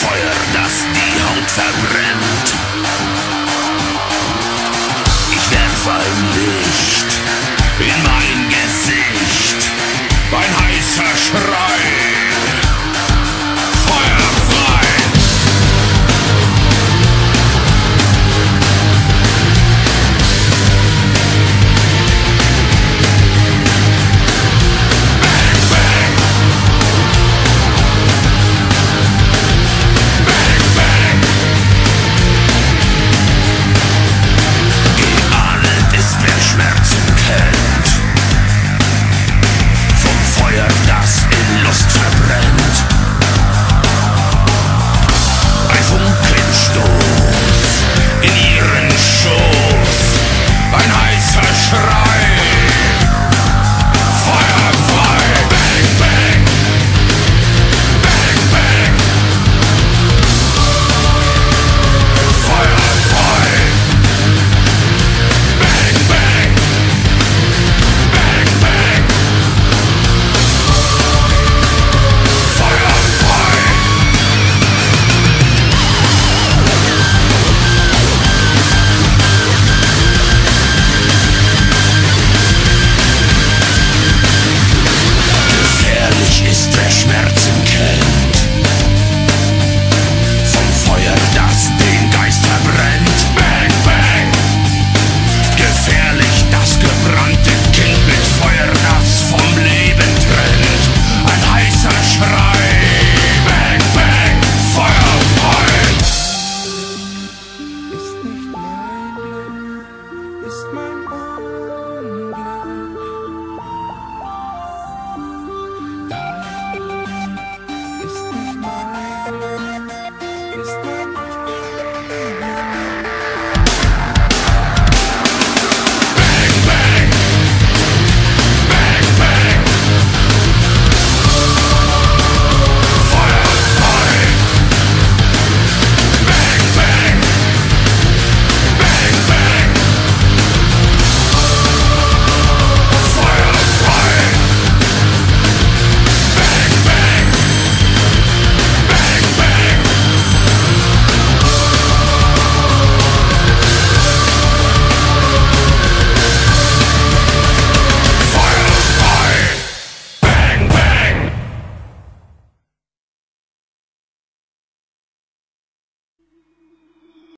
Feuer, das die Haut verbrennt.